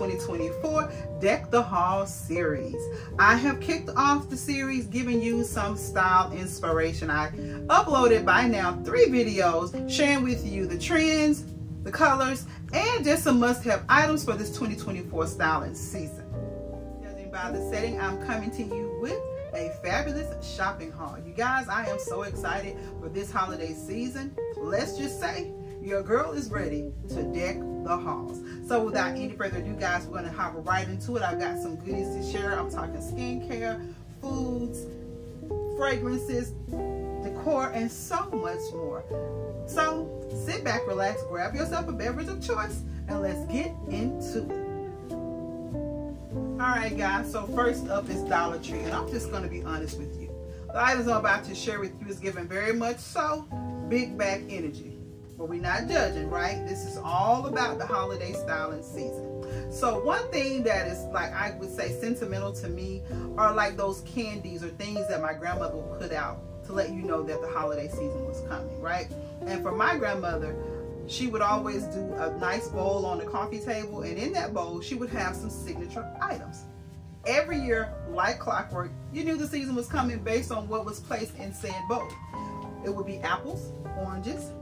to my 2024 Deck the Hall series. I have kicked off the series giving you some style inspiration. I uploaded by now three videos sharing with you the trends, the colors, and just some must-have items for this 2024 styling season. Judging by the setting, I'm coming to you with a fabulous shopping haul. You guys, I am so excited for this holiday season. Let's just say your girl is ready to deck the halls. So without any further ado, guys, we're gonna hop right into it. I've got some goodies to share. I'm talking skincare, foods, fragrances, decor, and so much more. So sit back, relax, grab yourself a beverage of choice, and let's get into it. All right, guys, so first up is Dollar Tree, and I'm just gonna be honest with you. The items I'm about to share with you is given very much so big back energy but we're not judging, right? This is all about the holiday styling season. So one thing that is like I would say sentimental to me are like those candies or things that my grandmother would put out to let you know that the holiday season was coming, right? And for my grandmother, she would always do a nice bowl on the coffee table and in that bowl she would have some signature items. Every year, like clockwork, you knew the season was coming based on what was placed in said bowl. It would be apples, oranges,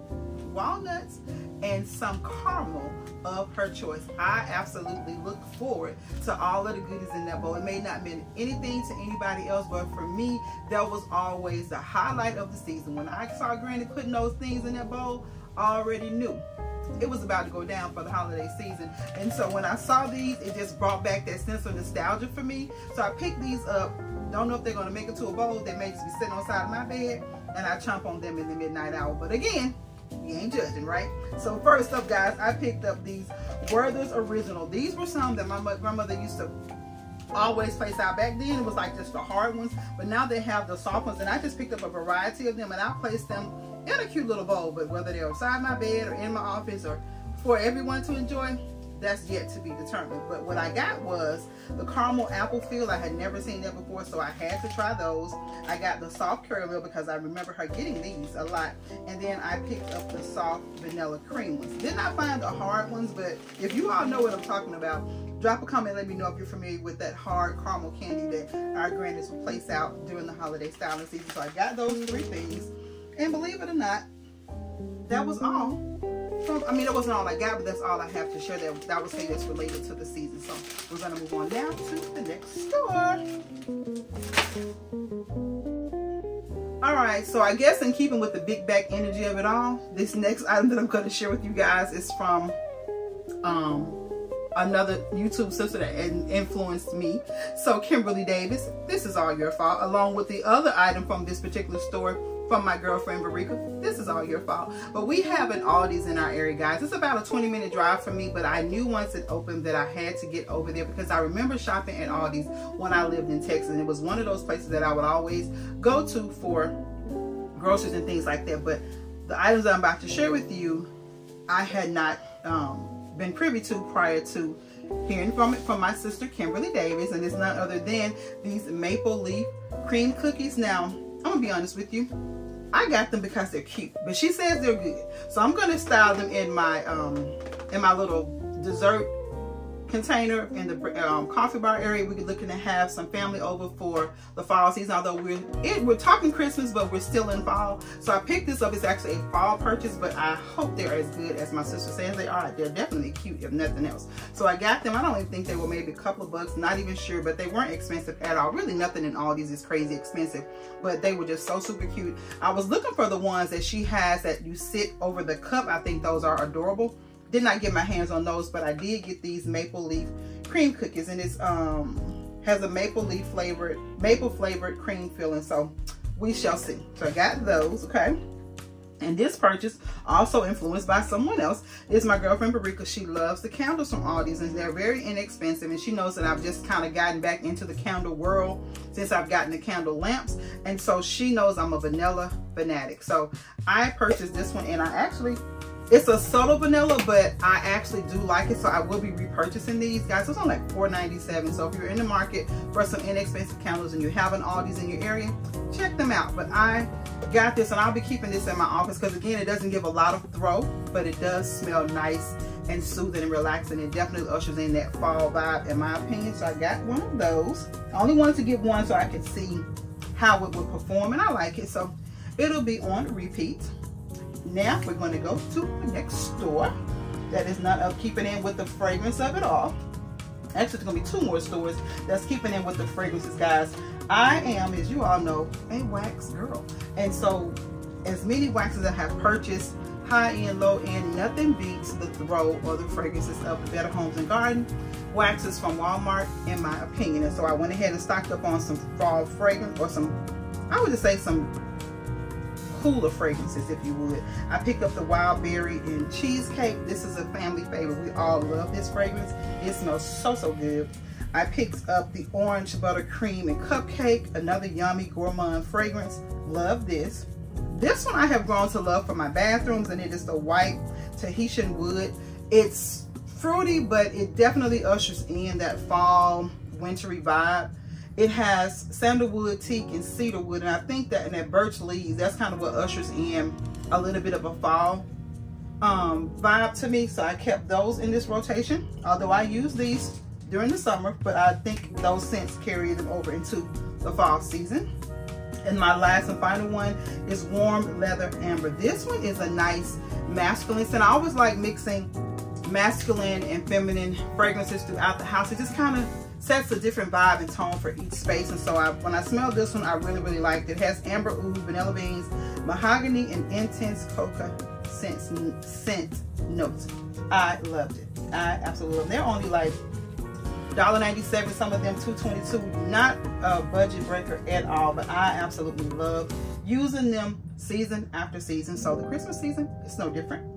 walnuts, and some caramel of her choice. I absolutely look forward to all of the goodies in that bowl. It may not mean anything to anybody else, but for me, that was always the highlight of the season. When I saw Granny putting those things in that bowl, I already knew it was about to go down for the holiday season. And so when I saw these, it just brought back that sense of nostalgia for me. So I picked these up. Don't know if they're going to make it to a bowl. They may just be sitting on the side of my bed and I chomp on them in the midnight hour. But again, you ain't judging, right? So first up, guys, I picked up these Werther's Original. These were some that my grandmother used to always place out. Back then, it was like just the hard ones, but now they have the soft ones, and I just picked up a variety of them, and I placed them in a cute little bowl, but whether they're beside my bed or in my office or for everyone to enjoy, that's yet to be determined. But what I got was the caramel apple feel. I had never seen that before, so I had to try those. I got the soft caramel because I remember her getting these a lot. And then I picked up the soft vanilla cream ones. Did not find the hard ones, but if you all know what I'm talking about, drop a comment let me know if you're familiar with that hard caramel candy that our grannies would place out during the holiday styling season. So I got those three things. And believe it or not, that was all I mean, it wasn't all I got, but that's all I have to share that, that would say that's related to the season. So we're going to move on now to the next store. All right, so I guess in keeping with the big back energy of it all, this next item that I'm going to share with you guys is from um, another YouTube sister that influenced me. So Kimberly Davis, this is all your fault, along with the other item from this particular store from my girlfriend Verika. This is all your fault. But we have an Aldi's in our area, guys. It's about a 20 minute drive from me, but I knew once it opened that I had to get over there because I remember shopping at Aldi's when I lived in Texas. And it was one of those places that I would always go to for groceries and things like that. But the items I'm about to share with you, I had not um, been privy to prior to hearing from it from my sister Kimberly Davis. And it's none other than these maple leaf cream cookies. Now, I'm to be honest with you I got them because they're cute, but she says they're good. So I'm to style them in my um in my little dessert container in the um, coffee bar area. We're looking to have some family over for the fall season. Although we're it, we're talking Christmas, but we're still in fall. So I picked this up. It's actually a fall purchase, but I hope they're as good as my sister says they are. They're definitely cute, if nothing else. So I got them. I don't even think they were maybe a couple of bucks. Not even sure, but they weren't expensive at all. Really, nothing in all these is crazy expensive, but they were just so super cute. I was looking for the ones that she has that you sit over the cup. I think those are adorable did not get my hands on those, but I did get these maple leaf cream cookies, and it's um has a maple leaf flavored, maple flavored cream filling. So we shall see. So I got those, okay. And this purchase, also influenced by someone else, is my girlfriend Barika. She loves the candles from Aldi's and they're very inexpensive. And she knows that I've just kind of gotten back into the candle world since I've gotten the candle lamps. And so she knows I'm a vanilla fanatic. So I purchased this one and I actually it's a subtle vanilla, but I actually do like it, so I will be repurchasing these. Guys, it's on like $4.97, so if you're in the market for some inexpensive candles and you have an Aldi's in your area, check them out. But I got this, and I'll be keeping this in my office because, again, it doesn't give a lot of throw, but it does smell nice and soothing and relaxing. It definitely ushers in that fall vibe in my opinion. So I got one of those. I only wanted to get one so I could see how it would perform and I like it. So it'll be on repeat. Now we're going to go to the next store that is not of keeping in with the fragrance of it all. Actually, there's going to be two more stores that's keeping in with the fragrances, guys. I am, as you all know, a wax girl. And so as many waxes I have purchased, high end, low end, nothing beats the throw or the fragrances of the Better Homes and Garden waxes from Walmart, in my opinion. And so I went ahead and stocked up on some fall fragrance or some, I would just say some cooler fragrances, if you would. I picked up the Wild Berry and Cheesecake. This is a family favorite. We all love this fragrance. It smells so, so good. I picked up the Orange Buttercream and Cupcake, another yummy gourmand fragrance. Love this. This one I have grown to love for my bathrooms, and it is the White Tahitian Wood. It's fruity, but it definitely ushers in that fall, wintry vibe. It has sandalwood, teak, and cedarwood, and I think that in that birch leaves, that's kind of what ushers in a little bit of a fall um, vibe to me. So I kept those in this rotation, although I use these during the summer, but I think those scents carry them over into the fall season. And my last and final one is Warm Leather Amber. This one is a nice masculine scent. I always like mixing masculine and feminine fragrances throughout the house. It just kind of sets a different vibe and tone for each space. And so I, when I smelled this one, I really, really liked it. It has amber oud, vanilla beans, mahogany, and intense coca scent, scent notes. I loved it. I absolutely love them. They're only like $1.97, some of them $2.22. Not a budget breaker at all, but I absolutely love using them season after season. So the Christmas season, it's no different.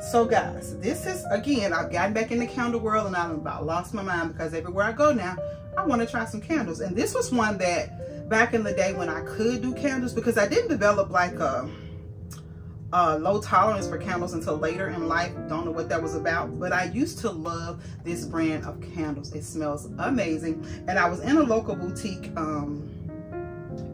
So guys, this is, again, I've gotten back in the candle world and I've about lost my mind because everywhere I go now, I want to try some candles. And this was one that back in the day when I could do candles because I didn't develop like a, a low tolerance for candles until later in life. Don't know what that was about, but I used to love this brand of candles. It smells amazing. And I was in a local boutique um,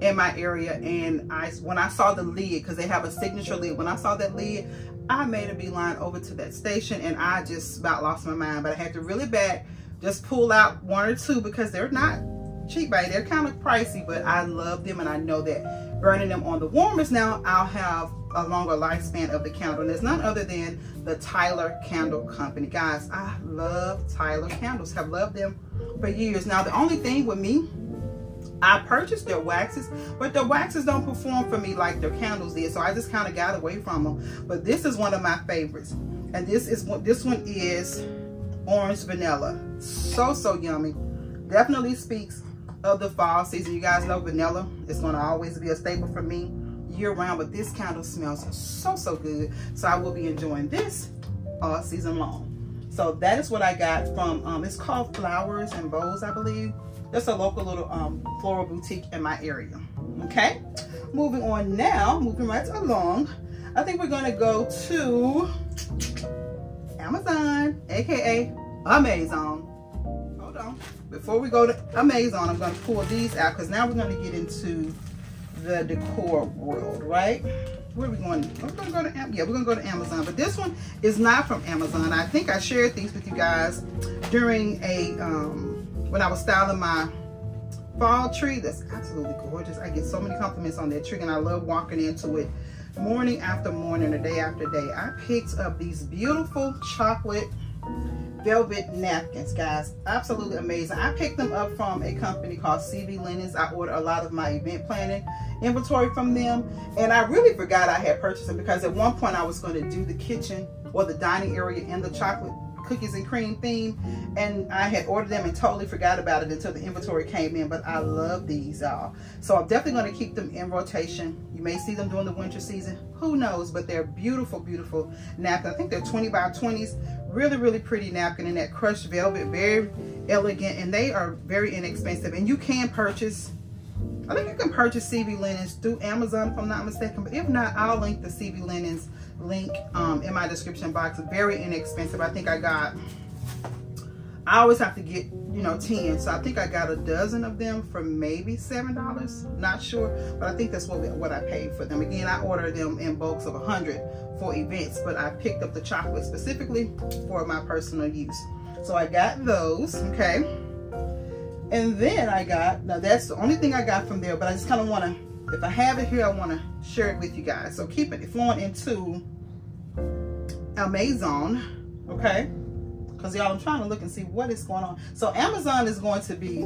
in my area and I when I saw the lid because they have a signature lid when I saw that lid I made a beeline over to that station and I just about lost my mind. But I had to really back, just pull out one or two because they're not cheap, right? They're kind of pricey, but I love them and I know that burning them on the warmers now, I'll have a longer lifespan of the candle. And it's none other than the Tyler Candle Company. Guys, I love Tyler candles. Have loved them for years. Now, the only thing with me I purchased their waxes, but the waxes don't perform for me like their candles did. So I just kind of got away from them. But this is one of my favorites. And this is what this one is orange vanilla. So, so yummy. Definitely speaks of the fall season. You guys know vanilla is going to always be a staple for me year round. But this candle smells so, so good. So I will be enjoying this all season long. So that is what I got from, um, it's called Flowers and Bows, I believe. That's a local little um, floral boutique in my area. Okay, moving on now, moving right along. I think we're gonna go to Amazon, AKA Amazon. Hold on. Before we go to Amazon, I'm gonna pull these out because now we're gonna get into the decor world, right? Where are we going? We're gonna go to yeah, we're gonna go to Amazon. But this one is not from Amazon. I think I shared these with you guys during a um, when I was styling my fall tree that's absolutely gorgeous. I get so many compliments on that tree and i love walking into it morning after morning or day after day. I picked up these beautiful chocolate velvet napkins guys. Absolutely amazing. I picked them up from a company called cv linens. I order a lot of my event planning inventory from them and i really forgot i had purchased them because at one point i was going to do the kitchen or the dining area in the chocolate cookies and cream theme and I had ordered them and totally forgot about it until the inventory came in but I love these y'all. So I'm definitely going to keep them in rotation. You may see them during the winter season. Who knows? But they're beautiful beautiful napkin I think they're 20 by 20s really really pretty napkin in that crushed velvet. Very elegant and they are very inexpensive. And you can purchase I think you can purchase CV linens through Amazon if I'm not mistaken but if not I'll link the CV linens link um, in my description box. Very inexpensive. I think I got, I always have to get you know, 10. So I think I got a dozen of them for maybe $7. Not sure, but I think that's what, what I paid for them. Again, I ordered them in bulks of 100 for events, but I picked up the chocolate specifically for my personal use. So I got those, okay? And then I got, now that's the only thing I got from there, but I just kind of want to, if I have it here, I want to share it with you guys. So keep it flowing into Amazon, okay? Because y'all, I'm trying to look and see what is going on. So Amazon is going to be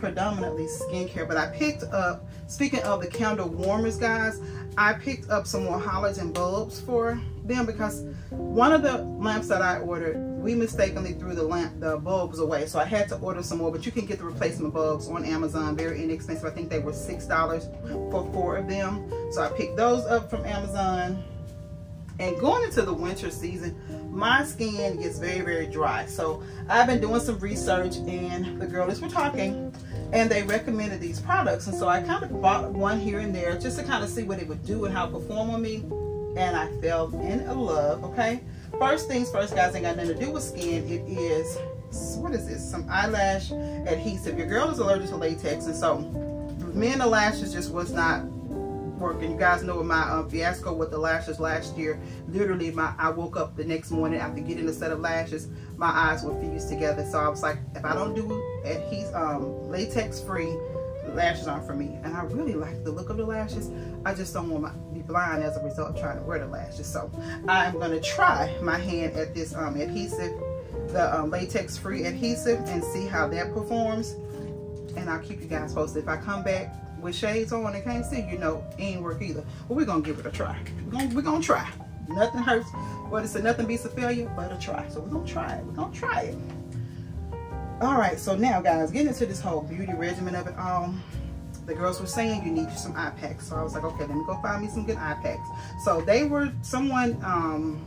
predominantly skincare, but I picked up, speaking of the candle warmers, guys, I picked up some more halogen bulbs for them because one of the lamps that I ordered, we mistakenly threw the lamp, the bulbs away. So I had to order some more, but you can get the replacement bulbs on Amazon, very inexpensive. I think they were $6 for four of them. So I picked those up from Amazon. And going into the winter season, my skin gets very, very dry. So I've been doing some research and the girlies were talking and they recommended these products. And so I kind of bought one here and there just to kind of see what it would do and how it perform on me. And I fell in love, okay? First things first, guys, ain't got nothing to do with skin. It is, what is this? Some eyelash adhesive. Your girl is allergic to latex. And so me and the lashes just was not working. You guys know my um, fiasco with the lashes last year. Literally, my I woke up the next morning after getting a set of lashes, my eyes were fused together. So I was like, if I don't do adhes um, latex free, lashes aren't for me. And I really like the look of the lashes. I just don't want to be blind as a result of trying to wear the lashes. So I'm going to try my hand at this um, adhesive, the um, latex free adhesive and see how that performs. And I'll keep you guys posted. If I come back with shades on and can't see, you know, it ain't work either. But we're gonna give it a try. We're gonna, we're gonna try. Nothing hurts. What is it? Nothing beats a failure but a try. So we're gonna try it. We're gonna try it. All right, so now guys, getting into this whole beauty regimen of it all, the girls were saying you need some eye packs. So I was like, okay, let me go find me some good eye packs. So they were, someone um,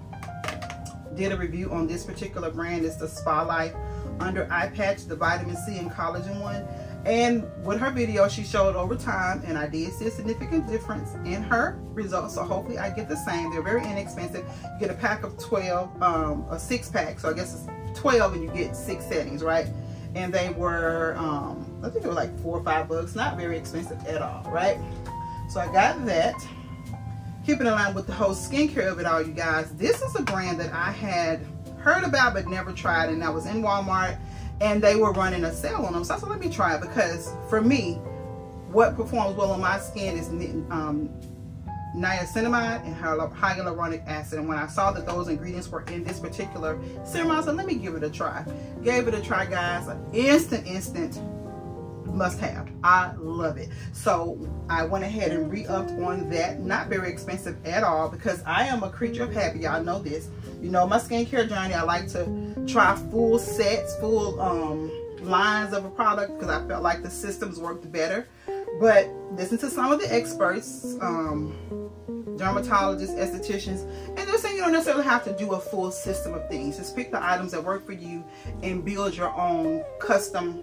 did a review on this particular brand. It's the Spa Life Under Eye Patch, the vitamin C and collagen one. And with her video, she showed over time, and I did see a significant difference in her results. So hopefully I get the same. They're very inexpensive. You get a pack of 12, um, a six pack. So I guess it's 12 and you get six settings, right? And they were, um, I think they were like four or five bucks. Not very expensive at all, right? So I got that. Keeping in line with the whole skincare of it all, you guys. This is a brand that I had heard about but never tried. And I was in Walmart and they were running a sale on them. So I said, let me try it because for me, what performs well on my skin is um, niacinamide and hyaluronic acid. And when I saw that those ingredients were in this particular serum, I said, let me give it a try. Gave it a try, guys. Instant, instant must have. I love it. So I went ahead and re-upped on that. Not very expensive at all because I am a creature of habit. Y'all know this. You know my skincare journey. I like to try full sets, full um, lines of a product because I felt like the systems worked better. But listen to some of the experts, um, dermatologists, estheticians, and they're saying you don't necessarily have to do a full system of things. Just pick the items that work for you and build your own custom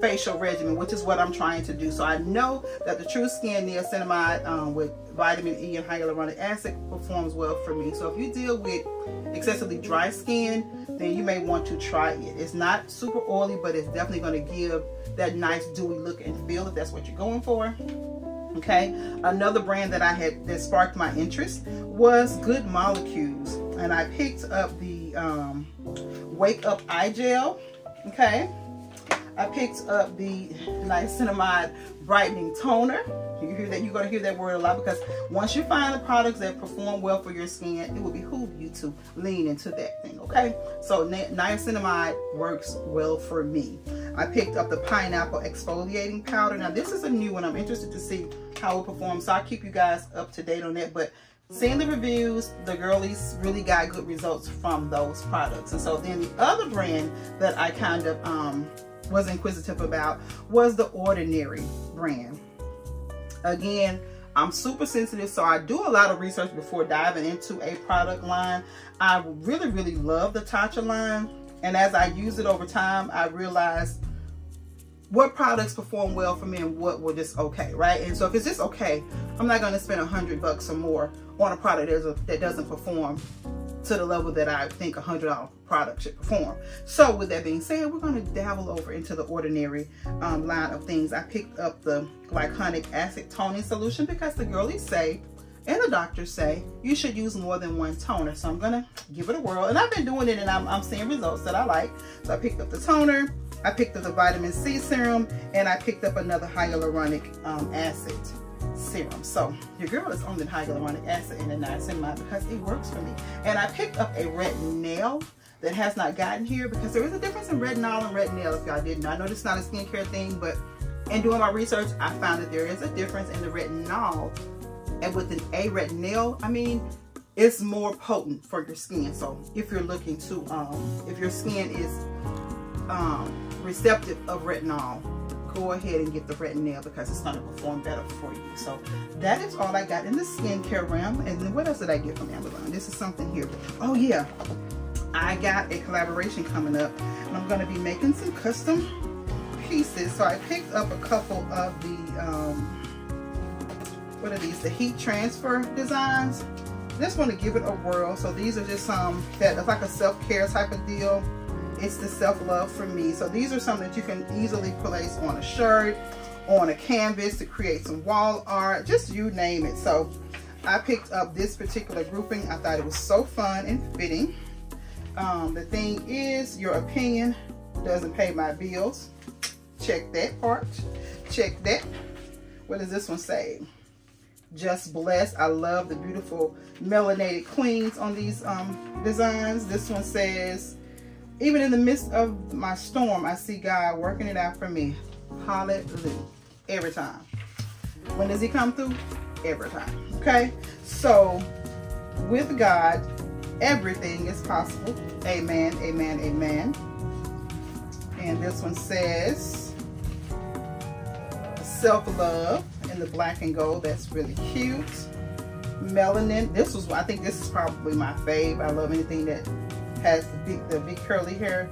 facial regimen, which is what I'm trying to do. So I know that the TruSkin Niacinamide um, with vitamin E and hyaluronic acid performs well for me. So if you deal with excessively dry skin, then you may want to try it. It's not super oily, but it's definitely going to give that nice dewy look and feel if that's what you're going for. Okay, another brand that I had that sparked my interest was Good Molecules, and I picked up the um, Wake Up Eye Gel. Okay, I picked up the niacinamide brightening toner. You hear that? You're going to hear that word a lot because once you find the products that perform well for your skin, it will behoove you to lean into that thing, okay? So niacinamide works well for me. I picked up the pineapple exfoliating powder. Now this is a new one. I'm interested to see how it performs. So I'll keep you guys up to date on that. But seeing the reviews, the girlies really got good results from those products. And so then the other brand that I kind of um, was inquisitive about was the Ordinary brand. Again, I'm super sensitive, so I do a lot of research before diving into a product line. I really, really love the Tatcha line. And as I use it over time, I realized what products perform well for me and what were just okay, right? And so if it's just okay, I'm not going to spend a hundred bucks or more on a product that doesn't perform to the level that I think a $100 product should perform. So with that being said, we're gonna dabble over into the ordinary um, line of things. I picked up the glycolic acid toning solution because the girlies say, and the doctors say, you should use more than one toner. So I'm gonna give it a whirl. And I've been doing it and I'm, I'm seeing results that I like. So I picked up the toner, I picked up the vitamin C serum, and I picked up another hyaluronic um, acid serum. So your girl is on the hyaluronic acid and the niacinamide because it works for me. And I picked up a retinol that has not gotten here because there is a difference in retinol and retinol if y'all didn't. I know this is not a skincare thing, but in doing my research, I found that there is a difference in the retinol and with an A retinal, I mean, it's more potent for your skin. So if you're looking to, um, if your skin is um, receptive of retinol, go ahead and get the retinol because it's going to perform better for you. So that is all I got in the skincare realm. And then what else did I get from Amazon? This is something here. Oh yeah, I got a collaboration coming up and I'm going to be making some custom pieces. So I picked up a couple of the, um, what are these? The heat transfer designs. Just want to give it a whirl. So these are just some that it's like a self-care type of deal it's the self-love for me. So these are some that you can easily place on a shirt, on a canvas to create some wall art, just you name it. So I picked up this particular grouping. I thought it was so fun and fitting. Um, the thing is, your opinion doesn't pay my bills. Check that part. Check that. What does this one say? Just blessed. I love the beautiful melanated queens on these um, designs. This one says, even in the midst of my storm, I see God working it out for me. Hallelujah. Every time. When does he come through? Every time. Okay? So, with God, everything is possible. Amen, amen, amen. And this one says, self-love in the black and gold. That's really cute. Melanin. This was, I think this is probably my fave. I love anything that has the big, the big curly hair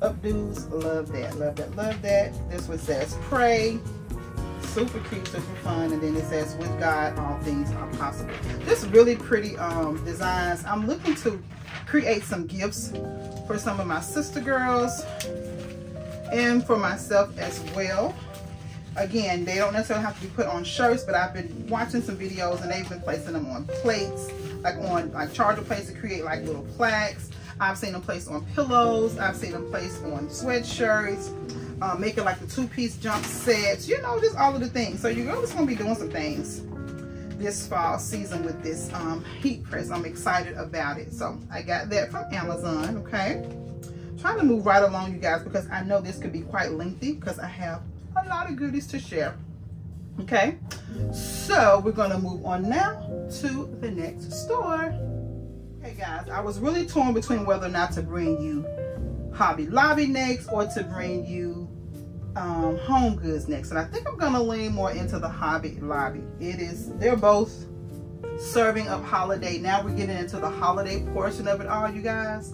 updos. Love that, love that, love that. This one says pray. Super cute, super fun. And then it says with God, all things are possible. Just really pretty um, designs. I'm looking to create some gifts for some of my sister girls and for myself as well. Again, they don't necessarily have to be put on shirts, but I've been watching some videos and they've been placing them on plates, like on like charger plates to create like little plaques. I've seen them placed on pillows. I've seen them placed on sweatshirts, uh, making like the two-piece jump sets. You know, just all of the things. So your girl is going to be doing some things this fall season with this um, heat press. I'm excited about it. So I got that from Amazon, okay? trying to move right along, you guys, because I know this could be quite lengthy because I have a lot of goodies to share. Okay, so we're going to move on now to the next store. Hey guys, I was really torn between whether or not to bring you Hobby Lobby next or to bring you um, Home Goods next. And I think I'm gonna lean more into the Hobby Lobby. It is, they're both serving up holiday. Now we're getting into the holiday portion of it all, you guys.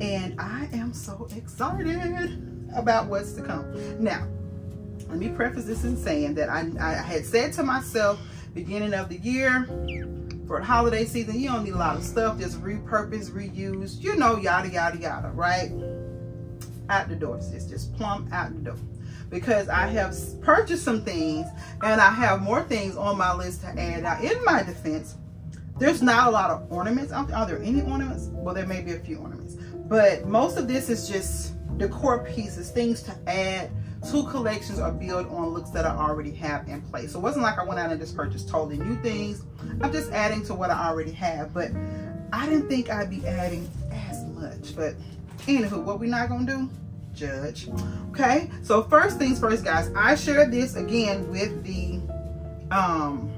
And I am so excited about what's to come. Now, let me preface this in saying that I, I had said to myself beginning of the year, for holiday season, you don't need a lot of stuff. Just repurpose, reuse, you know, yada, yada, yada, right? Out the door, sis. Just plump out the door. Because I have purchased some things and I have more things on my list to add. Now, in my defense, there's not a lot of ornaments. Are there any ornaments? Well, there may be a few ornaments. But most of this is just decor pieces, things to add two collections are built on looks that I already have in place. So it wasn't like I went out and just purchased totally new things. I'm just adding to what I already have, but I didn't think I'd be adding as much. But anywho, what we're not gonna do? Judge. Okay, so first things first, guys. I shared this again with the um,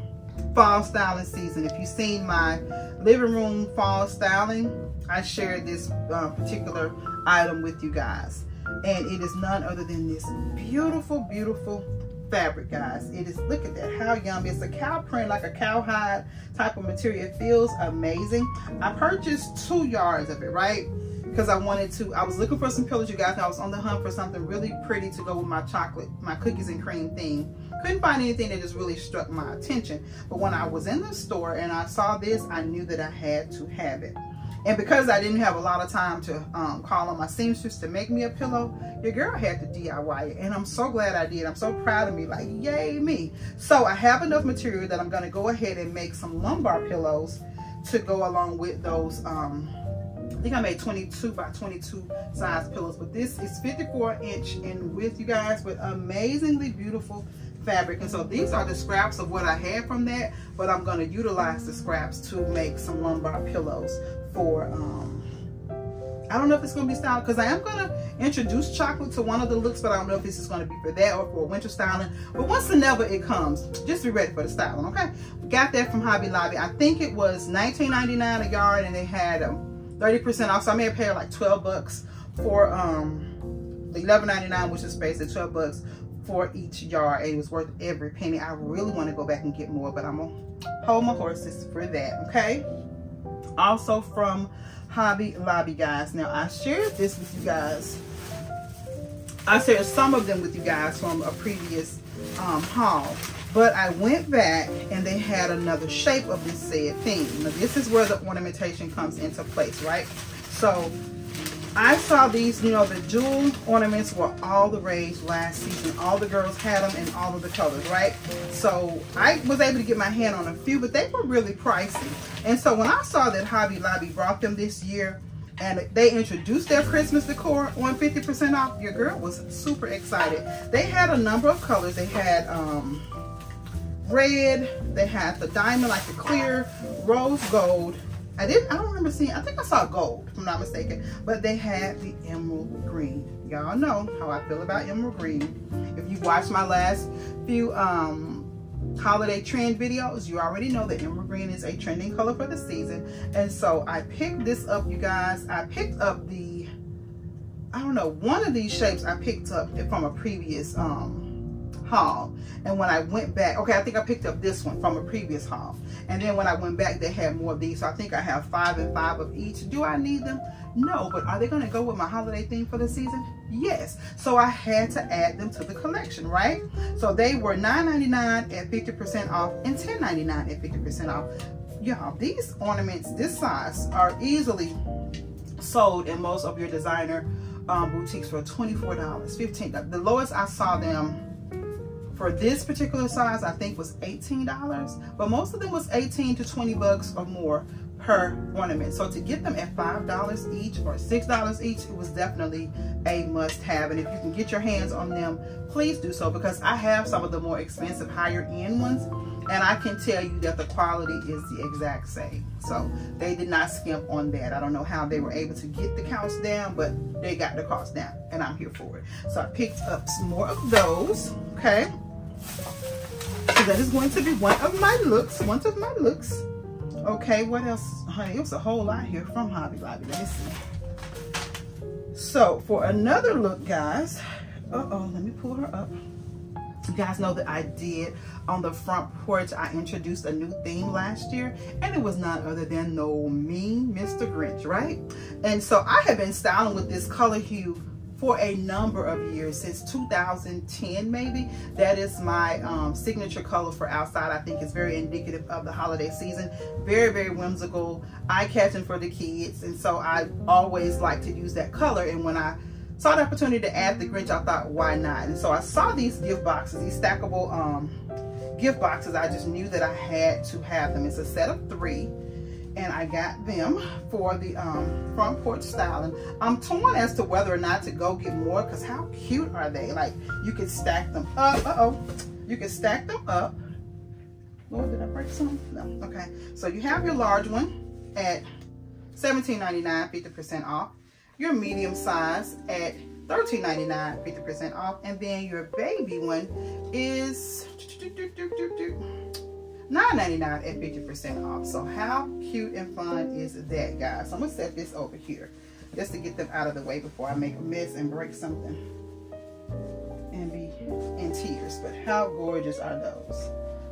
fall styling season. If you've seen my living room fall styling, I shared this uh, particular item with you guys and it is none other than this beautiful beautiful fabric guys. It is look at that how yummy. It's a cow print like a cowhide type of material. It feels amazing. I purchased two yards of it right? Because i wanted to i was looking for some pillows you guys i was on the hunt for something really pretty to go with my chocolate my cookies and cream thing. Couldn't find anything that just really struck my attention. But when i was in the store and i saw this i knew that i had to have it And because I didn't have a lot of time to um, call on my seamstress to make me a pillow, your girl had to DIY it. And I'm so glad I did. I'm so proud of me, like, yay me. So I have enough material that I'm gonna go ahead and make some lumbar pillows to go along with those um, I think I made 22 by 22 size pillows, but this is 54 inch in width, you guys, with amazingly beautiful fabric. And so these are the scraps of what I had from that, but I'm gonna utilize the scraps to make some lumbar pillows for, um, I don't know if it's gonna be styled, because I am gonna introduce chocolate to one of the looks, but I don't know if this is gonna be for that or for winter styling. But once and never it comes, just be ready for the styling, okay? Got that from Hobby Lobby. I think it was $19.99 a yard and they had um, 30% off. So I may have paid like 12 bucks for um the 11.99, which is basically 12 bucks for each yard. And it was worth every penny. I really want to go back and get more, but I'm gonna hold my horses for that. Okay. Also from Hobby Lobby, guys. Now I shared this with you guys. I shared some of them with you guys from a previous um, haul. But I went back and they had another shape of this said theme. Now this is where the ornamentation comes into place, right? So I saw these, you know, the jewel ornaments were all the rage last season. All the girls had them in all of the colors, right? So I was able to get my hand on a few, but they were really pricey. And so when I saw that Hobby Lobby brought them this year, and they introduced their Christmas decor on 50% off, your girl was super excited. They had a number of colors. They had um, red. They had the diamond, like the clear rose gold. I didn't, I don't remember seeing, I think I saw gold, if I'm not mistaken. But they had the emerald green. Y'all know how I feel about emerald green. If you've watched my last few um, holiday trend videos, you already know that emerald green is a trending color for the season. And so I picked this up, you guys. I picked up the, I don't know, one of these shapes I picked up from a previous um, haul. And when I went back, okay, I think I picked up this one from a previous haul. And then when I went back, they had more of these. So I think I have five and five of each. Do I need them? No, but are they gonna go with my holiday theme for the season? Yes. So I had to add them to the collection, right? So they were $9.99 at 50% off and $10.99 at 50% off. Y'all, these ornaments this size are easily sold in most of your designer um, boutiques for $24, 15 The lowest I saw them for this particular size, I think was $18, but most of them was 18 to 20 bucks or more per ornament. So to get them at $5 each or $6 each, it was definitely a must have. And if you can get your hands on them, please do so because I have some of the more expensive higher end ones and I can tell you that the quality is the exact same. So they did not skimp on that. I don't know how they were able to get the cost down, but they got the cost down and I'm here for it. So I picked up some more of those, okay? So that is going to be one of my looks, one of my looks. Okay, what else? Honey, it was a whole lot here from Hobby Lobby. Let me see. So for another look, guys, uh-oh, let me pull her up. You guys know that I did on the front porch, I introduced a new theme last year, and it was none other than No Mean Mr. Grinch, right? And so I have been styling with this color hue for a number of years, since 2010 maybe. That is my um, signature color for outside. I think it's very indicative of the holiday season. Very, very whimsical, eye-catching for the kids. And so I always like to use that color. And when I saw the opportunity to add the Grinch, I thought, why not? And so I saw these gift boxes, these stackable um, gift boxes. I just knew that I had to have them. It's a set of three and I got them for the um, front porch styling. I'm torn as to whether or not to go get more because how cute are they? Like you can stack them up. Uh-oh. You can stack them up. Lord, did I break some? No. Okay. So you have your large one at $17.99, 50% off. Your medium size at $13.99, 50% off. And then your baby one is $9.99 at 50% off. So how cute and fun is that, guys? So I'm gonna set this over here just to get them out of the way before I make a mess and break something and be in tears. But how gorgeous are those?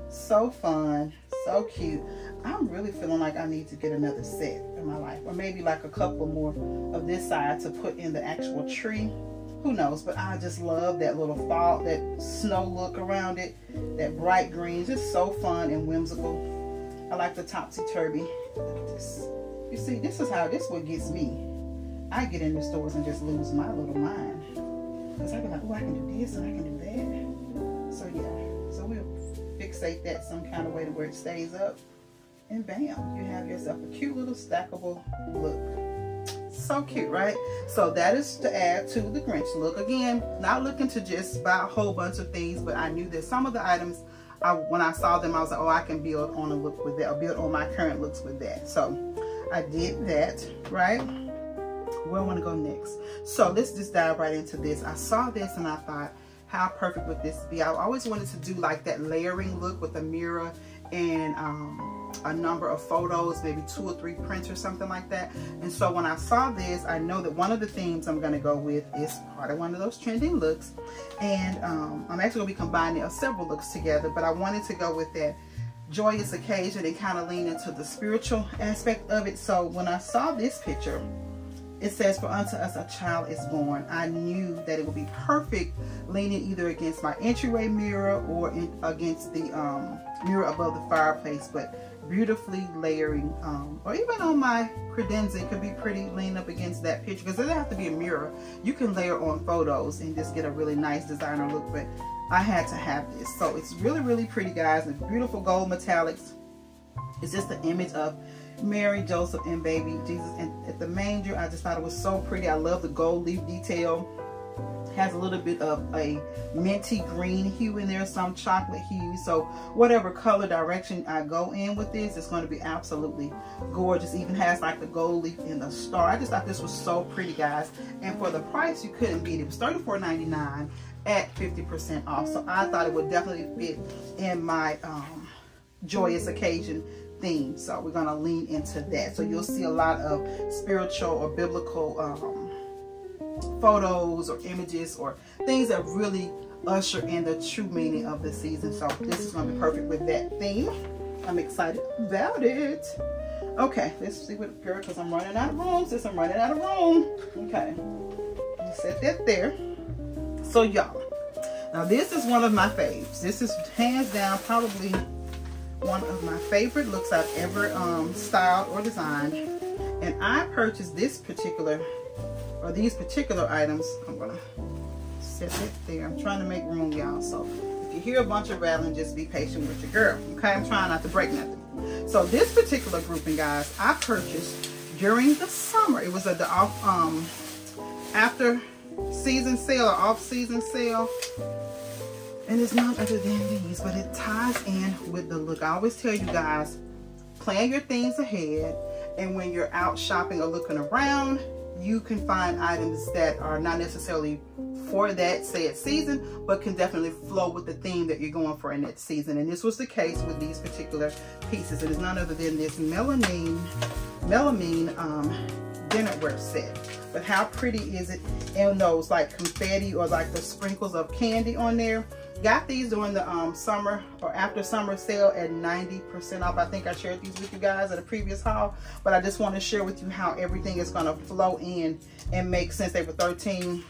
So fun, so cute. I'm really feeling like I need to get another set in my life or maybe like a couple more of this side to put in the actual tree who knows but i just love that little fall that snow look around it that bright green just so fun and whimsical i like the topsy-turvy look at this You see, this is how, this what gets me. I get in the stores and just lose my little mind. Because I be like, oh, I can do this and I can do that. So yeah, so we'll fixate that some kind of way to where it stays up. And bam, you have yourself a cute little stackable look. So cute, right? So that is to add to the Grinch look. Again, not looking to just buy a whole bunch of things, but I knew that some of the items, I, when I saw them, I was like, oh, I can build on a look with that, or build on my current looks with that. So I did that, right? Where I want to go next. So let's just dive right into this. I saw this and I thought, how perfect would this be? I always wanted to do like that layering look with a mirror and um, a number of photos, maybe two or three prints or something like that. And so when I saw this, I know that one of the themes I'm gonna go with is part of one of those trending looks. And um, I'm actually gonna be combining several looks together, but I wanted to go with that joyous occasion and kind of lean into the spiritual aspect of it. So when I saw this picture, it says, for unto us a child is born. I knew that it would be perfect leaning either against my entryway mirror or in, against the um, mirror above the fireplace, but beautifully layering, um, or even on my credenza, it could be pretty leaning up against that picture because it doesn't have to be a mirror. You can layer on photos and just get a really nice designer look, but I had to have this. So it's really, really pretty, guys. It's beautiful gold metallics. It's just the image of Mary, Joseph, and baby Jesus. And at the manger, I just thought it was so pretty. I love the gold leaf detail. Has a little bit of a minty green hue in there, some chocolate hue. So whatever color direction I go in with this, it's going to be absolutely gorgeous. Even has like the gold leaf in the star. I just thought this was so pretty, guys. And for the price, you couldn't beat it. It was $34.99 at 50% off. So I thought it would definitely fit in my um, joyous occasion theme. So we're going to lean into that. So you'll see a lot of spiritual or biblical um, photos or images or things that really usher in the true meaning of the season. So this is going to be perfect with that theme. I'm excited about it. Okay, let's see what girl, because I'm running out of room. Since I'm running out of room. Okay, set that there. So y'all, now this is one of my faves. This is hands down probably one of my favorite looks I've ever um, styled or designed. And I purchased this particular, or these particular items. I'm gonna set it there. I'm trying to make room, y'all. So if you hear a bunch of rattling, just be patient with your girl. Okay, I'm trying not to break nothing. So this particular grouping, guys, I purchased during the summer. It was at the off, um, after season sale or off season sale and it's none other than these, but it ties in with the look. I always tell you guys, plan your things ahead. And when you're out shopping or looking around, you can find items that are not necessarily for that said season, but can definitely flow with the theme that you're going for in that season. And this was the case with these particular pieces. It is none other than this melamine, melamine um, dinnerware set. But how pretty is it in those like confetti or like the sprinkles of candy on there? Got these during the um, summer or after summer sale at 90% off. I think I shared these with you guys at a previous haul, but I just want to share with you how everything is going to flow in and make sense. They were 13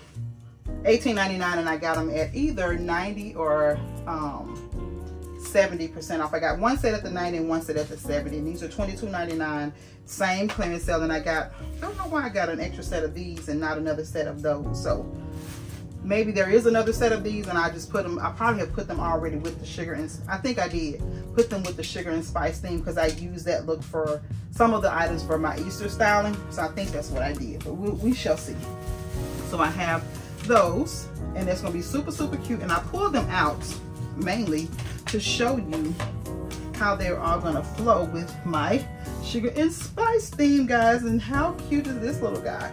$18.99 and I got them at either 90 or um, 70% off. I got one set at the 90 and one set at the 70. And these are $22.99. Same clearance sale. And I got, I don't know why I got an extra set of these and not another set of those. So maybe there is another set of these and I just put them, I probably have put them already with the sugar and I think I did put them with the sugar and spice theme because I used that look for some of the items for my Easter styling. So I think that's what I did, but we, we shall see. So I have those and it's gonna be super, super cute. And I pulled them out mainly to show you how they're all gonna flow with my sugar and spice theme, guys. And how cute is this little guy?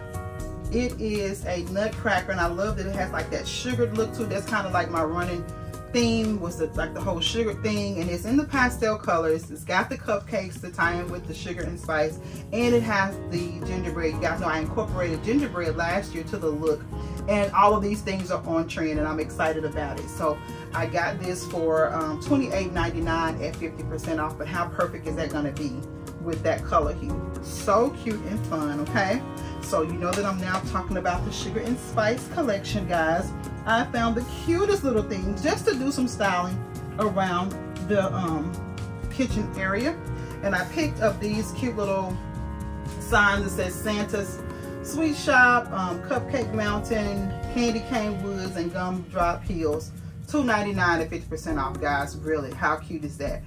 It is a nutcracker and I love that it has like that sugared look to it. That's kind of like my running theme was the, like the whole sugar thing and it's in the pastel colors. It's got the cupcakes to tie in with the sugar and spice and it has the gingerbread. You guys know I incorporated gingerbread last year to the look and all of these things are on trend and I'm excited about it. So I got this for um, $28.99 at 50% off but how perfect is that going to be with that color hue? So cute and fun, okay? So you know that I'm now talking about the Sugar and Spice collection, guys. I found the cutest little things just to do some styling around the um, kitchen area. And I picked up these cute little signs that says Santa's Sweet Shop, um, Cupcake Mountain, Candy Cane Woods, and Gumdrop Hills. $2.99 at 50% off, guys. Really, how cute is that?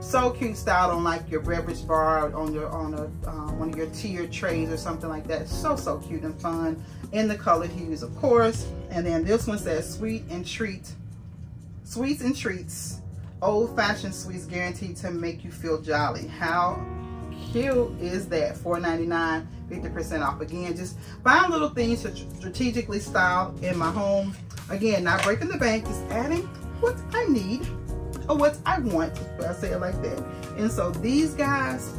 So cute styled on like your beverage bar, on your on a um, one of your tier trays or something like that. So so cute and fun in the color hues, of course. And then this one says sweet and treat, sweets and treats, old fashioned sweets guaranteed to make you feel jolly. How cute is that? $4.99, 50% off. Again, just buying little things to strategically style in my home. Again, not breaking the bank, just adding what I need or what I want, I say it like that. And so these guys,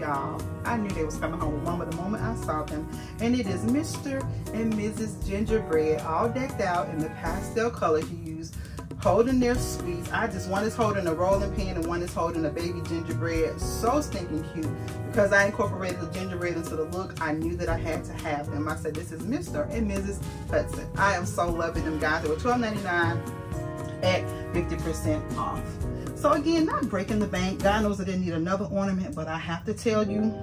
y'all, I knew they was coming home with mama the moment I saw them. And it is Mr. and Mrs. Gingerbread, all decked out in the pastel colors color hues, holding their sweets. I just, one is holding a rolling pin and one is holding a baby gingerbread. So stinking cute. Because I incorporated the gingerbread into the look, I knew that I had to have them. I said, this is Mr. and Mrs. Hudson. I am so loving them guys. They were $12.99 at 50% off. So again, not breaking the bank. God knows I didn't need another ornament, but I have to tell you,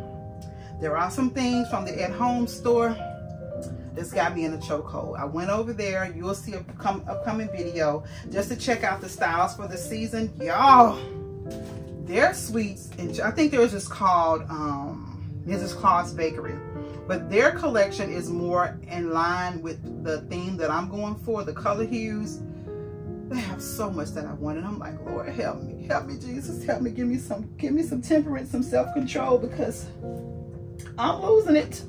there are some things from the at-home store that's got me in a chokehold. I went over there. You'll see a come, upcoming video just to check out the styles for the season. Y'all, their sweets, and I think theirs is called um, Mrs. Claus Bakery. But their collection is more in line with the theme that I'm going for, the color hues they have so much that I want. And I'm like, Lord, help me. Help me, Jesus. Help me. Give me some, give me some temperance, some self-control because I'm losing it.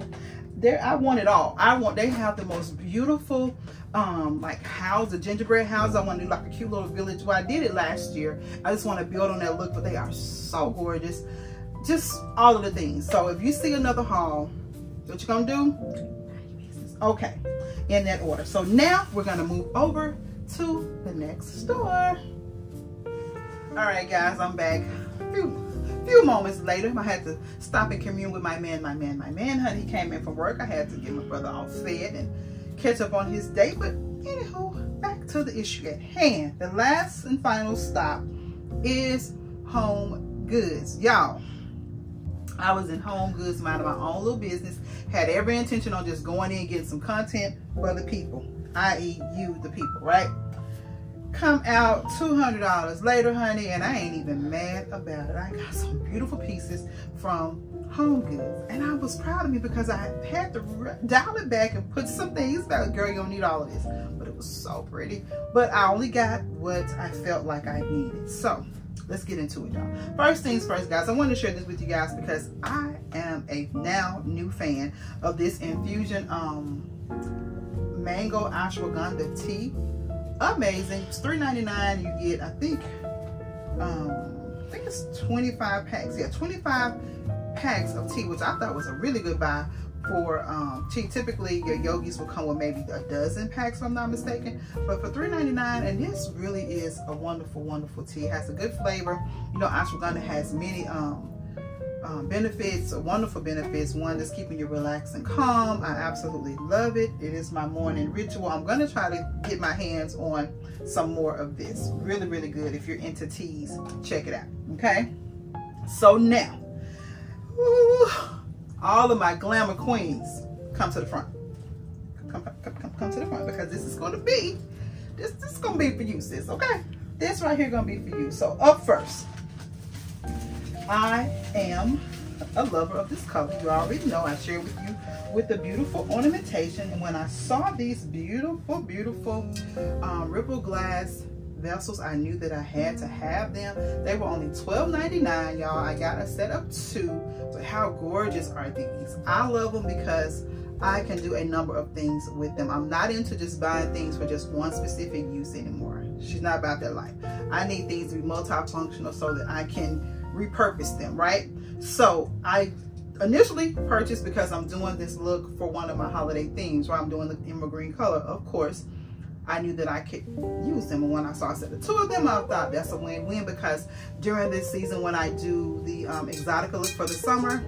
There, I want it all. I want, they have the most beautiful um like house, the gingerbread house. I want to do like a cute little village. Well, I did it last year. I just want to build on that look, but they are so gorgeous. Just all of the things. So if you see another haul, what you gonna do? Okay, in that order. So now we're gonna move over to the next store. All right, guys, I'm back. A few, moments later, I had to stop and commune with my man, my man, my man. Honey, he came in from work. I had to get my brother all fed and catch up on his day. But anywho, back to the issue at hand. The last and final stop is HomeGoods. Y'all, I was in HomeGoods, minding my own little business. Had every intention on just going in, getting some content for the people i.e. you, the people, right? Come out $200 later, honey, and I ain't even mad about it. I got some beautiful pieces from HomeGoods, and I was proud of me because I had to dial it back and put some things back. Girl, you don't need all of this, but it was so pretty. But I only got what I felt like I needed. So let's get into it y'all first things first guys i wanted to share this with you guys because i am a now new fan of this infusion um mango ashwagandha tea. Amazing. It's $3.99. You get, I think, um, I think it's 25 packs. Yeah, 25 packs of tea, which I thought was a really good buy for um, tea. Typically, your yogis will come with maybe a dozen packs, if I'm not mistaken. But for $3.99, and this really is a wonderful, wonderful tea. It has a good flavor. You know, ashwagandha has many um, um, benefits, wonderful benefits. One that's keeping you relaxed and calm. I absolutely love it. It is my morning ritual. I'm going to try to get my hands on some more of this. Really, really good. If you're into teas, check it out. Okay. So now, woo, all of my glamour queens come to the front. Come, come, come, come to the front because this is going to be, this, this is going to be for you, sis. Okay. This right here going to be for you. So up first, I am a lover of this color. You already know I shared with you with the beautiful ornamentation. And when I saw these beautiful, beautiful um, ripple glass vessels, I knew that I had to have them. They were only $12.99, y'all. I got a set of two. But how gorgeous are these? I love them because I can do a number of things with them. I'm not into just buying things for just one specific use anymore. She's not about that life. I need things to be multifunctional so that I can repurpose them, right? So I initially purchased because I'm doing this look for one of my holiday themes where I'm doing the emerald green color. Of course, I knew that I could use them. And when I saw I said the two of them, I thought that's a win-win because during this season when I do the um, Exotica look for the summer,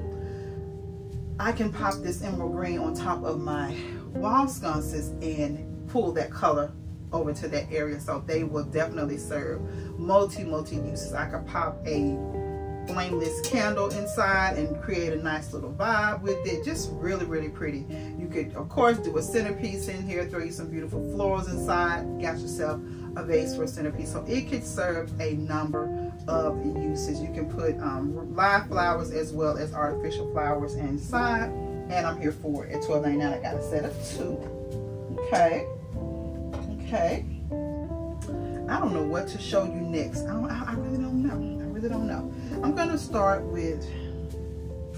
I can pop this emerald green on top of my wall sconces and pull that color over to that area. So they will definitely serve multi, multi uses. I could pop a flameless candle inside and create a nice little vibe with it. Just really, really pretty. You could, of course, do a centerpiece in here, throw you some beautiful florals inside, got yourself a vase for a centerpiece. So it could serve a number of uses. You can put um, live flowers as well as artificial flowers inside. And I'm here for it at $12.99. I got a set of two. Okay. Okay. I don't know what to show you next. I, I, I really don't know. I really don't know. I'm going to start with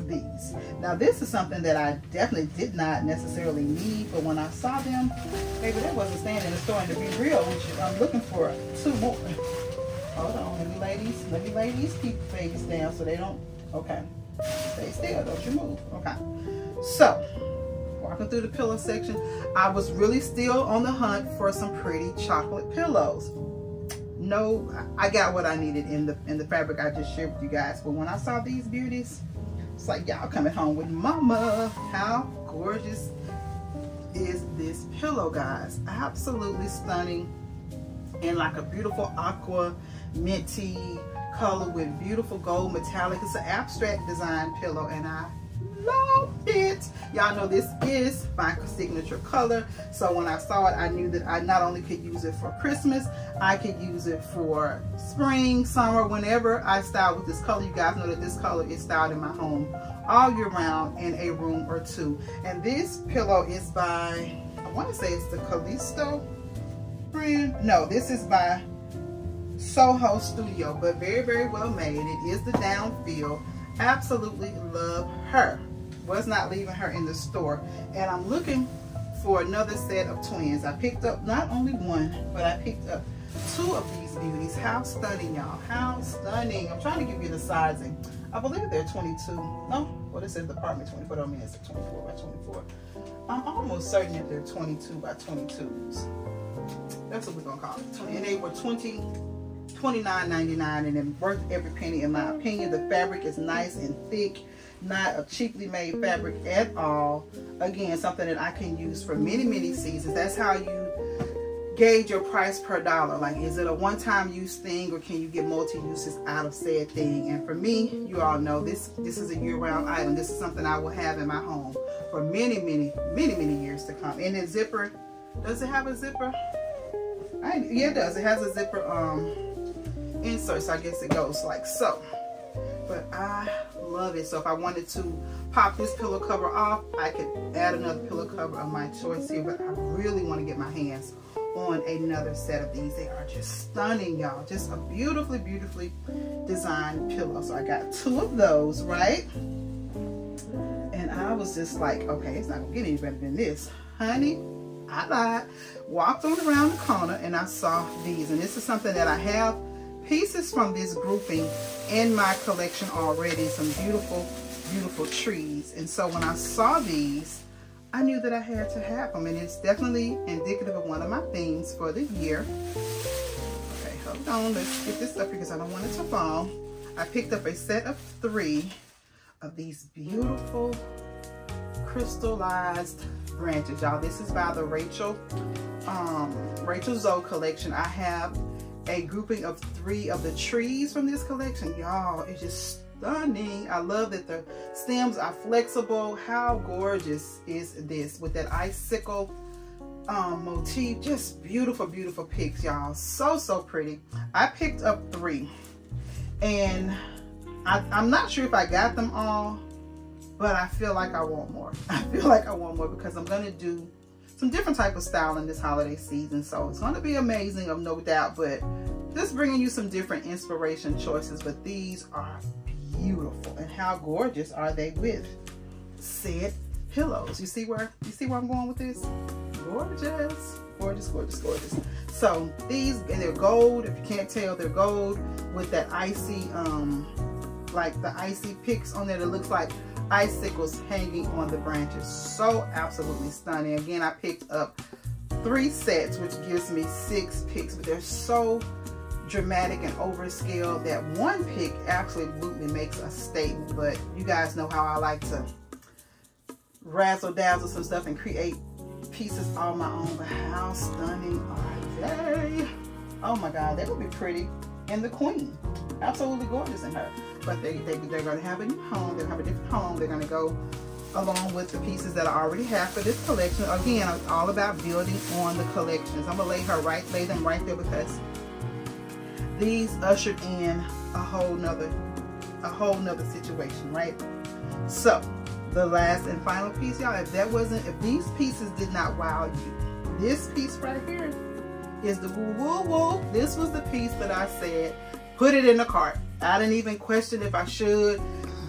these. Now this is something that I definitely did not necessarily need, but when I saw them, maybe that wasn't staying in the store. And to be real I'm looking for two more. Hold on, let me ladies, let me lay these keep babies down so they don't, okay. Stay still, don't you move, okay. So, walking through the pillow section, I was really still on the hunt for some pretty chocolate pillows. No, I got what I needed in the in the fabric I just shared with you guys. But when I saw these beauties, it's like y'all coming home with mama. How gorgeous is this pillow, guys? Absolutely stunning. And like a beautiful aqua minty color with beautiful gold metallic. It's an abstract design pillow and I love it. Y'all know this is my signature color. So when I saw it, I knew that I not only could use it for Christmas, I could use it for spring, summer, whenever I style with this color. You guys know that this color is styled in my home all year round in a room or two. And this pillow is by, I want to say it's the Callisto brand. No, this is by Soho Studio, but very, very well made. It is the down feel. Absolutely love her was not leaving her in the store. And I'm looking for another set of twins. I picked up not only one, but I picked up two of these beauties. How stunning, y'all. How stunning. I'm trying to give you the sizing. I believe they're 22. No, what is it? Says, department 24. Don't mean it's 24 by 24. I'm almost certain that they're 22 by 22s. That's what we're going to call it. And they were 20 $29.99 and it worth every penny in my opinion. The fabric is nice and thick not a cheaply made fabric at all. Again, something that I can use for many, many seasons. That's how you gauge your price per dollar. Like, is it a one-time use thing or can you get multi-uses out of said thing? And for me, you all know this, this is a year-round item. This is something I will have in my home for many, many, many, many years to come. And the zipper, does it have a zipper? I, yeah, it does. It has a zipper um, insert, so I guess it goes like so. But I love it. So if I wanted to pop this pillow cover off, I could add another pillow cover of my choice here. But I really want to get my hands on another set of these. They are just stunning, y'all. Just a beautifully, beautifully designed pillow. So I got two of those, right? And I was just like, okay, it's not gonna get any better than this. Honey, I lied. Walked on around the corner and I saw these. And this is something that I have pieces from this grouping in my collection already. Some beautiful, beautiful trees. And so when I saw these, I knew that I had to have them. And it's definitely indicative of one of my themes for the year. Okay, hold on. Let's get this up because I don't want it to fall. I picked up a set of three of these beautiful crystallized branches y'all this is by the rachel um Rachel Zoe collection i have a grouping of three of the trees from this collection. Y'all, it's just stunning. I love that the stems are flexible. How gorgeous is this with that icicle um, motif? Just beautiful, beautiful picks, y'all. So, so pretty. I picked up three and I, I'm not sure if I got them all, but I feel like I want more. I feel like I want more because I'm going to do some different type of styling this holiday season. So it's going to be amazing of no doubt, but just bringing you some different inspiration choices. But these are beautiful. And how gorgeous are they with said pillows? You see where, you see where I'm going with this? Gorgeous, gorgeous, gorgeous, gorgeous. So these, and they're gold. If you can't tell, they're gold with that icy, um, like the icy picks on there that looks like icicles hanging on the branches. So absolutely stunning. Again, I picked up three sets, which gives me six picks, but they're so dramatic and overscale that one pick absolutely makes a statement. But you guys know how I like to razzle dazzle some stuff and create pieces all my own. But how stunning are they? Oh my God, they would be pretty in the queen. Absolutely gorgeous in her. But they, they, they're going to have a new home. They're going to have a different home. They're going to go along with the pieces that I already have for this collection. Again, I'm all about building on the collections. I'm gonna lay her right, lay them right there because these ushered in a whole nother, a whole nother situation, right? So the last and final piece, y'all, if that wasn't, if these pieces did not wow you, this piece right here is the woo woo woo. This was the piece that I said, put it in the cart. I didn't even question if I should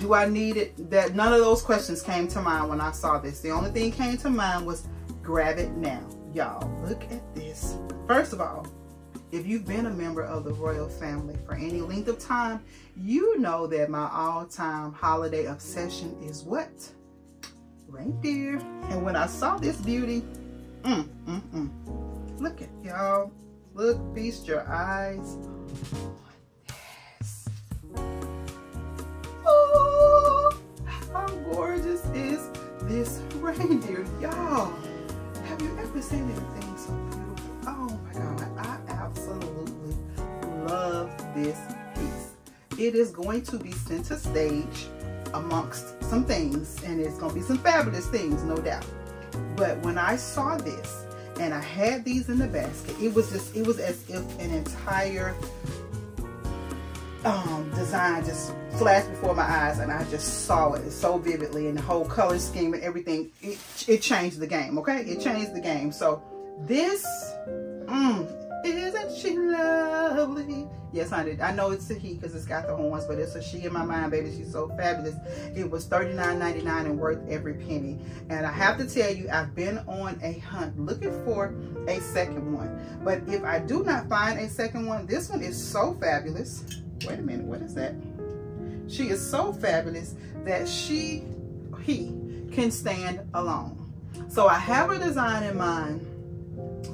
do I need it? That none of those questions came to mind when I saw this. The only thing came to mind was grab it now. Y'all, look at this. First of all, if you've been a member of the royal family for any length of time, you know that my all-time holiday obsession is what? Reindeer. And when I saw this beauty, mm, mm, mm. look at y'all. Look, feast your eyes gorgeous is this reindeer? Y'all, have you ever seen anything so beautiful? Oh my God, I absolutely love this piece. It is going to be center stage amongst some things, and it's going to be some fabulous things, no doubt. But when I saw this, and I had these in the basket, it was just, it was as if an entire um, design just flashed before my eyes and I just saw it so vividly and the whole color scheme and everything, it, it changed the game, okay? It changed the game. So this, mm, isn't she lovely? Yes, I did. I know it's a he because it's got the horns, but it's a she in my mind, baby. She's so fabulous. It was $39.99 and worth every penny. And I have to tell you, I've been on a hunt looking for a second one. But if I do not find a second one, this one is so fabulous wait a minute, what is that? She is so fabulous that she, he, can stand alone. So I have a design in mind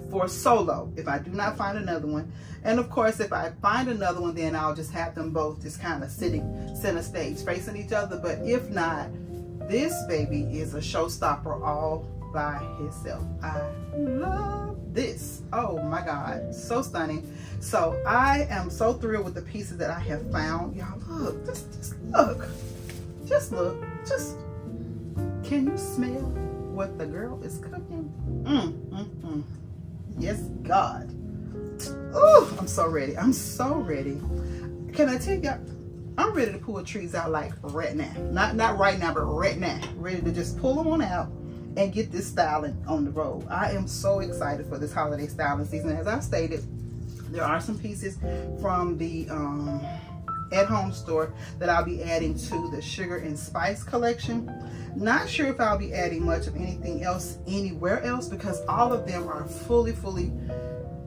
for solo if I do not find another one. And of course, if I find another one, then I'll just have them both just kind of sitting center stage facing each other. But if not, this baby is a showstopper all by itself. I love this. Oh my God, so stunning. So I am so thrilled with the pieces that I have found. Y'all look, just, just look, just look, just, can you smell what the girl is cooking? Mm, mm, mm. Yes, God. Oh, I'm so ready. I'm so ready. Can I tell y'all? I'm ready to pull trees out like right now. Not, not right now, but right now. Ready to just pull them on out and get this styling on the road. I am so excited for this holiday styling season. As I stated, there are some pieces from the um, at-home store that I'll be adding to the sugar and spice collection. Not sure if I'll be adding much of anything else anywhere else because all of them are fully, fully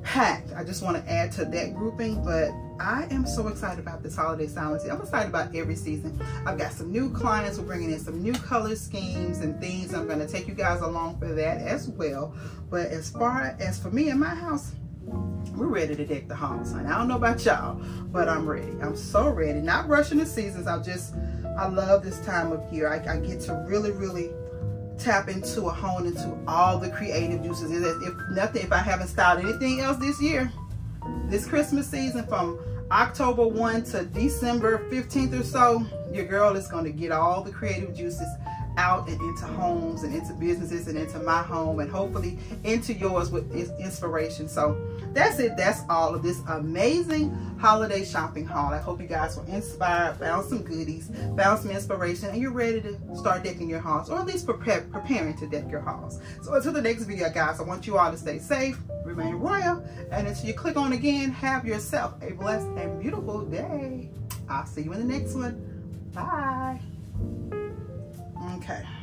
packed. I just want to add to that grouping, but I am so excited about this holiday styling I'm excited about every season. I've got some new clients. We're bringing in some new color schemes and things. I'm going to take you guys along for that as well. But as far as for me and my house, we're ready to deck the halls. And I don't know about y'all, but I'm ready. I'm so ready. Not rushing the seasons. I just, I love this time of year. I, I get to really, really tap into a hone into all the creative juices. If nothing, if I haven't styled anything else this year, this Christmas season from October 1 to December 15th or so, your girl is going to get all the creative juices out and into homes and into businesses and into my home and hopefully into yours with inspiration. So that's it. That's all of this amazing holiday shopping haul. I hope you guys were inspired, found some goodies, found some inspiration, and you're ready to start decking your halls or at least prepare, preparing to deck your halls. So until the next video, guys, I want you all to stay safe, remain royal, and until you click on again, have yourself a blessed and beautiful day. I'll see you in the next one. Bye. Okay.